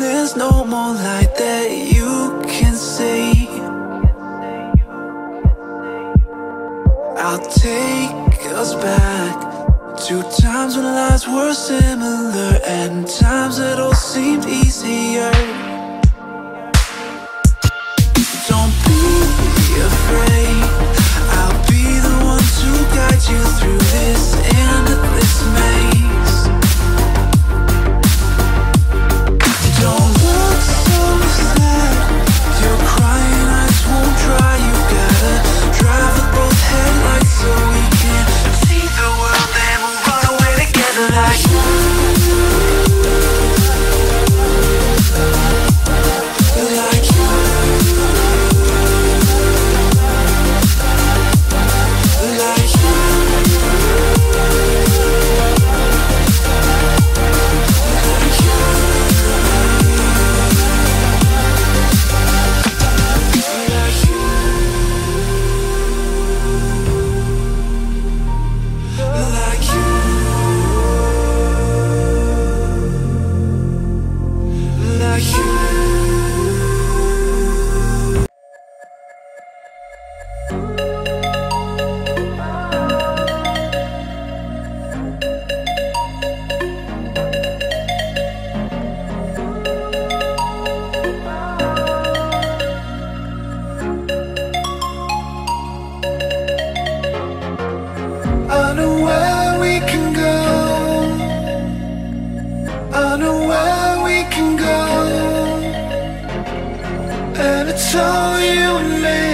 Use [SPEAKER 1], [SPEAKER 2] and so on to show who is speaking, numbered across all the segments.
[SPEAKER 1] there's no more light that you can see. I'll take us back to times when lives were similar And times that all seemed easier. Don't be afraid. I'll be the one to guide you through this and this mess all you and me.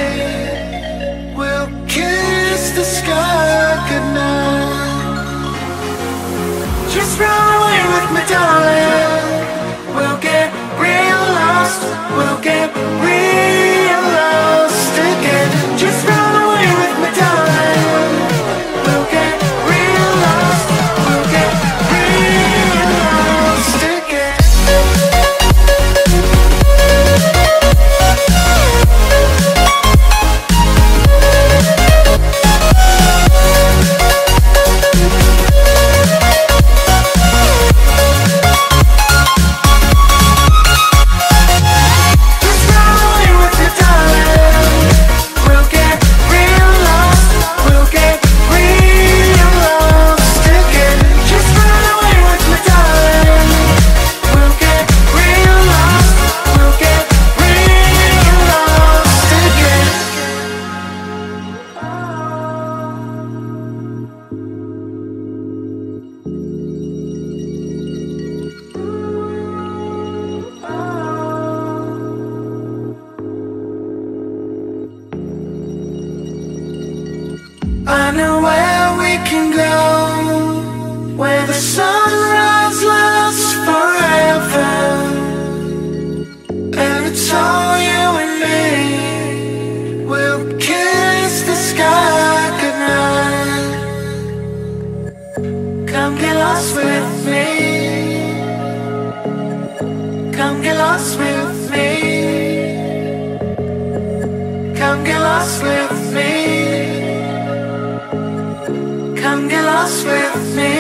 [SPEAKER 1] Darling. I know where we can go, where the sunrise lasts forever, and it's all you and me. We'll kiss the sky goodnight. Come get lost with me. Come get lost with me. Come get lost with me. Lost with me.